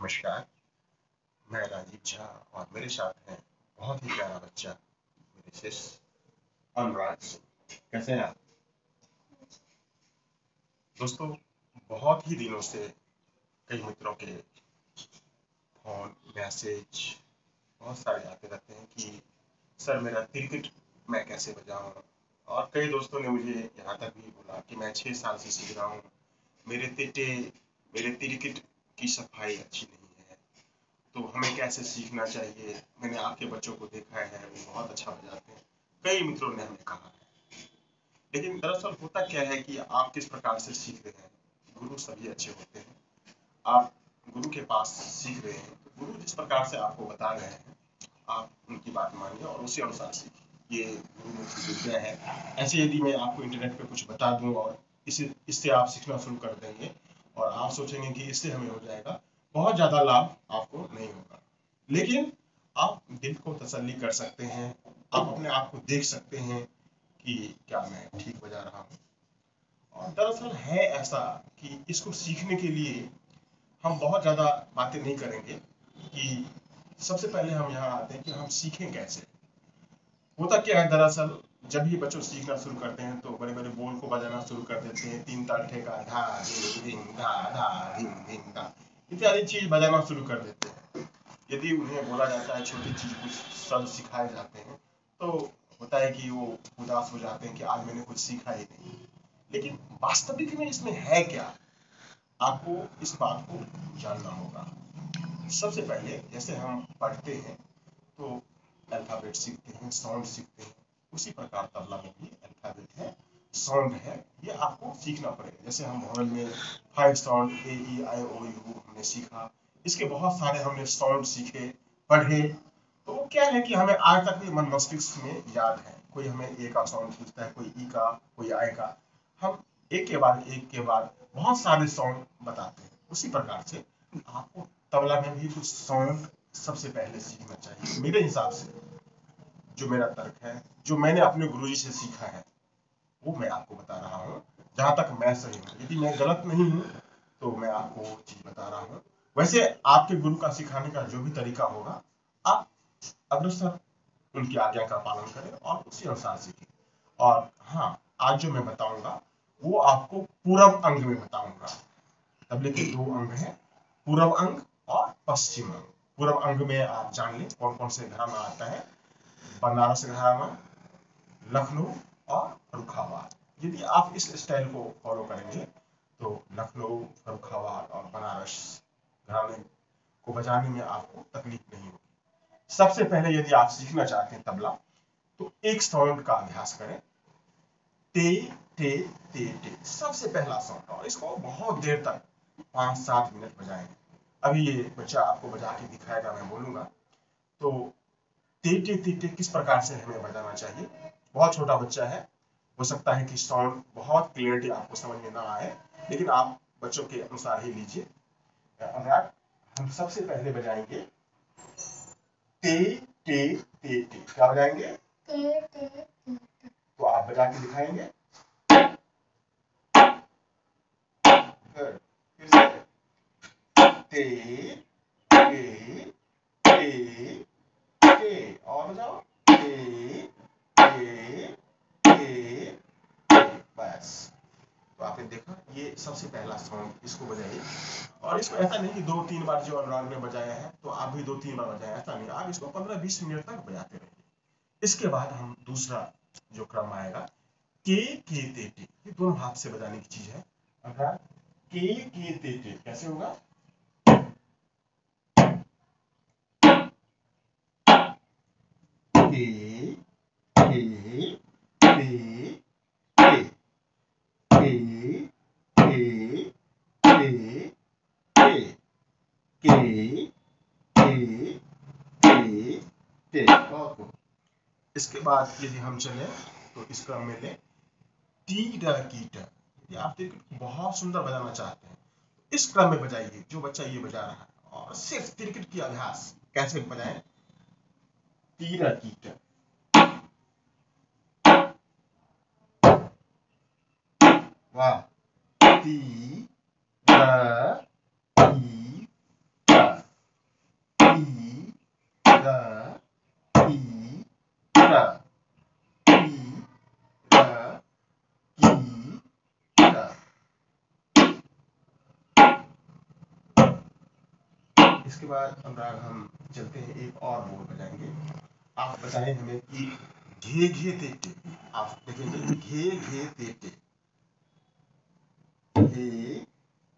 नमस्कार, मैं राजीव झा और मेरे साथ हैं बहुत ही प्यारा बच्चा, मेरे सिंह। कैसे हैं आप? दोस्तों, बहुत ही दिनों से कई मित्रों के फ़ोन, मैसेज, बहुत सारे आते रहते हैं कि, सर, मेरा क्रिकेट मैं कैसे बजाऊं? और कई दोस्तों ने मुझे यहाँ तक भी बोला कि, मैं छह साल से सीख रहा हूँ। मेरे तिटे मेरे क्रिकेट की सफ़ाई अच्छी नहीं है। तो हमें कैसे सीखना चाहिए? मैंने आपके बच्चों को देखा है, वो बहुत अच्छा बजाते हैं। कई मित्रों ने हमें कहा है। लेकिन दरअसल होता क्या है कि आप किस प्रकार से सीख रहे हैं? गुरु सभी अच्छे होते हैं। आप गुरु के पास सीख रहे हैं तो गुरु जिस प्रकार से आपको बता रहे हैं, आप उनकी बात मानिए और उसी अनुसार सीखिए। ये गुरुमुखी विद्या है। ऐसे यदि मैं आपको इंटरनेट पे कुछ बता दूँ और इसे, इससे आप सीखना शुरू कर देंगे और आप सोचेंगे कि इससे हमें हो जाएगा। बहुत ज़्यादा लाभ आपको नहीं होगा। लेकिन आप दिल को तसल्ली कर सकते हैं, आप अपने आप को देख सकते हैं कि क्या मैं ठीक बजा रहा हूँ। और दरअसल है ऐसा कि इसको सीखने के लिए हम बहुत ज़्यादा बातें नहीं करेंगे कि सबसे पहले हम यहाँ आते हैं कि हम सीखें कैसे। होता क्या है, दरअसल जब भी बच्चों सीखना शुरू करते हैं तो बड़े बड़े बोल को बजाना शुरू कर देते हैं। तीन ताल ठेका धा धा धा धा इत्यादि चीज़ बजाना शुरू कर देते हैं। यदि उन्हें बोला जाता है, छोटी चीज़ कुछ शब्द सिखाए जाते हैं तो होता है कि वो उदास हो जाते हैं कि आज मैंने कुछ सीखा ही नहीं। लेकिन वास्तविक में इसमें है क्या? आपको इस बात को जानना होगा। सबसे पहले जैसे हम पढ़ते हैं तो अल्फ़ाबेट सीखते हैं साउंड सीखते हैं, उसी प्रकार तबला में भी अल्फ़ाबेट है साउंड है, ये आपको सीखना पड़ेगा। जैसे हम मोबाइल में five sound A E I O U हमने सीखा, इसके बहुत सारे हमने साउंड सीखे, पढ़े। तो वो क्या है कि हमें आज तक भी मन मस्तिष्क में याद है, कोई हमें ए का साउंड पूछता है, कोई ई का, कोई आई का। हम एक के बाद एक के बाद बहुत सारे साउंड बताते हैं, उसी प्रकार से आपको तबला में भी कुछ साउंड सबसे पहले सीखना चाहिए, मेरे हिसाब से, जो मेरा तर्क है, जो मैंने अपने गुरु से सीखा है, वो मैं आपको बता रहा हूँ, जहाँ तक मैं सही हूँ। यदि मैं गलत नहीं हूँ तो मैं आपको वो चीज़ बता रहा हूँ। वैसे आपके गुरु का सिखाने का जो भी तरीका होगा, आप अग्रसर उनकी आज्ञा का पालन करें और उसी अनुसार सीखें। और हाँ आज जो मैं बताऊँगा, वो आपको पूर्व अंग में बताऊँगा। तबले के दो अंग हैं पूर्व अंग और पश्चिम अंग। पूर्व अंग में आप जान लें कौन कौन से घराना आता है। बनारस घराना लखनऊ और फरुखाबाद यदि आप इस स्टाइल को फॉलो करेंगे तो लखनऊ फरुखाबाद और बनारस घराने को बजाने में आपको तकलीफ़ नहीं होगी। सबसे पहले यदि आप सीखना चाहते हैं तबला तो एक साउंड का अभ्यास करें। टे टे टे टे सबसे पहला साउंड और इसको बहुत देर तक पाँच सात मिनट बजाएँगे अभी ये बच्चा आपको बजा के दिखाएगा मैं बोलूँगा। तो तीटे तीटे किस प्रकार से हमें बजाना चाहिए? बहुत छोटा बच्चा है। हो सकता है कि साउंड बहुत क्लियरिटी आपको समझ में ना आए लेकिन आप बच्चों के अनुसार ही लीजिए। अनुराग हम सबसे पहले बजाएँगे। टे टे टे टे। क्या बजाएँगे? तो आप बजा के दिखाएँगे। टे टे ए और बजाओ ए ए ए बस। तो आपने देखा, ये सबसे पहला सॉन्ग इसको बजाइए। और इसको ऐसा नहीं कि दो तीन बार जो अनुराग ने बजाया है तो आप भी दो तीन बार बजाए, ऐसा नहीं। आप इसको पंद्रह बीस मिनट तक बजाते रहिए। इसके बाद हम दूसरा जो क्रम आएगा, के के, ते टे ये दोनों हाथ से बजाने की चीज़ है। अनुराग के के, ते टे कैसे होगा? इसके बाद यदि हम चले तो इस क्रम में ले टी डर की टर यदि आप क्रिकेट बहुत सुंदर बजाना चाहते हैं इस क्रम में बजाइए जो बच्चा ये बजा रहा है और सिर्फ़ क्रिकेट की अभ्यास कैसे बजाएँ mentira dita. Vá. Ti, da, i, da. Ti, da. इसके बाद अनुराग हम चलते हैं, एक और बोल बजाएँगे आप बताएँ हमें कि घे घे, ते, टे। आप देखेंगे घे घे, ते, टे। घे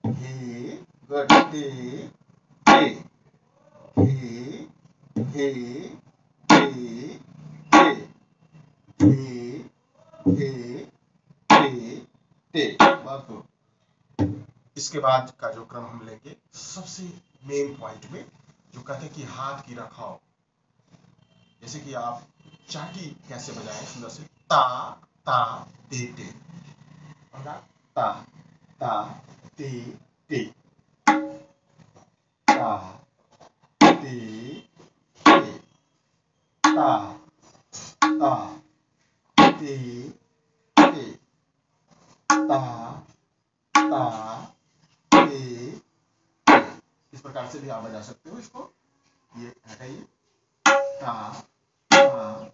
घे गटे घे घे ते ते घे घे ते ते बात इसके बाद का जो क्रम हम लेंगे, सबसे मेन पॉइंट में जो कहते हैं कि हाथ की रखाव। जैसे कि आप चाटी कैसे बजाएँ, सुंदर से? ता ता, ते ते। ता ता, ते ते। ता, ते ते। ता ता, ते ते। ता ता इस प्रकार से भी आप बजा सकते हो इसको? ये हटाइए। ता ता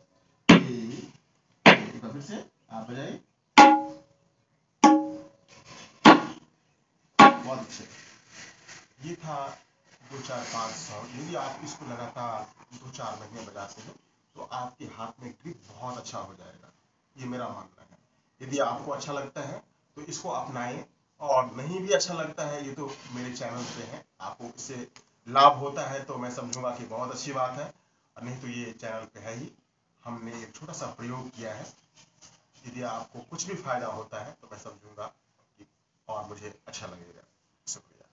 फिर से आप बजाइए। बहुत अच्छे। ये था दो चार पाँच सौ। यदि आप इसको लगातार दो चार महीने बजाते हो तो आपके हाथ में ग्रिप बहुत अच्छा हो जाएगा। ये मेरा मानना है। यदि आपको अच्छा लगता है तो इसको अपनाएँ। और नहीं भी अच्छा लगता है, ये तो मेरे चैनल पे है आपको इससे लाभ होता है तो मैं समझूँगा कि बहुत अच्छी बात है। और नहीं तो ये चैनल पे है ही। हमने एक छोटा सा प्रयोग किया है। यदि आपको कुछ भी फ़ायदा होता है तो मैं समझूँगा और मुझे अच्छा लगेगा। शुक्रिया।